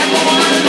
everyone.